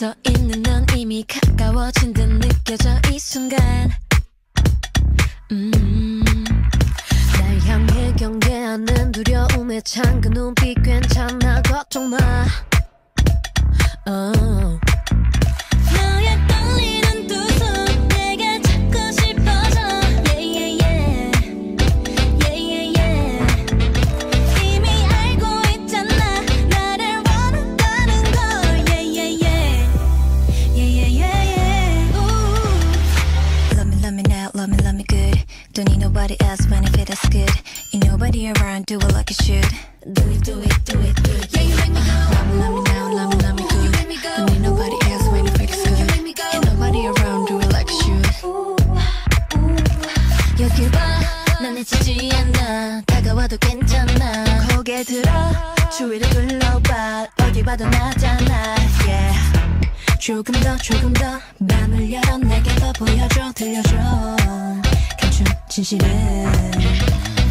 서 있는 넌 이미 가까워진 듯 느껴져 이 순간 음, 날 향해 경계하는 두려움에 찬 그 눈빛 괜찮아 걱정 마 oh. nobody else when I feel that's good. Ain't nobody around, do it like you should. Do it, do it, do it, do it. Yeah, you make me go. Love me, love me now, love me, love me good. You make me go. Don't need nobody else when I feel that's good. You make me go. Ain't nobody around, do it like you should. 여길 봐, 난 해치지 않아. 다가와도 괜찮아. 고개 들어, 주위를 둘러봐. 어디 봐도 나잖아, yeah. 조금 더, 조금 더. 맘을 열어 내게 더 보여줘, 들려줘. 감춘 진실은.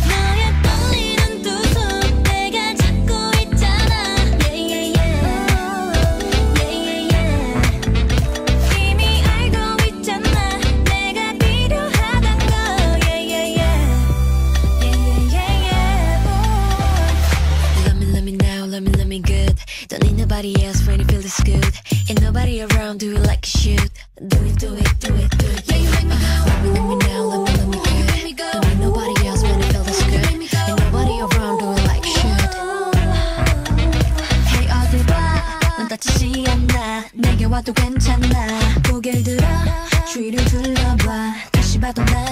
너의 떨리는 두 손 내가 잡고 있잖아. Yeah, yeah, yeah. Yeah, yeah, yeah. 이미 알고 있잖아. 내가 필요하단 거. Yeah, yeah, yeah. Yeah, yeah, yeah, yeah. Love me, love me now, love me, love me good. Don't need nobody else when you feel this good. Ain't nobody around, do it like you should. Do it, do it, do it, do it. 와도 괜찮아. 고개를 들어, 주위를 둘러봐. 다시 봐도 나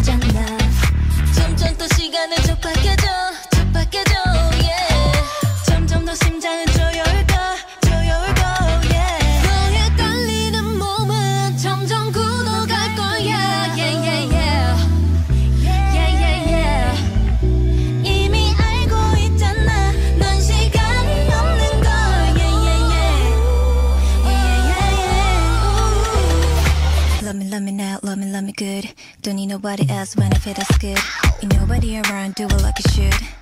Love me, love me now, love me, love me good. Don't need nobody else when I feel that's good. Ain't nobody around, do it like you should.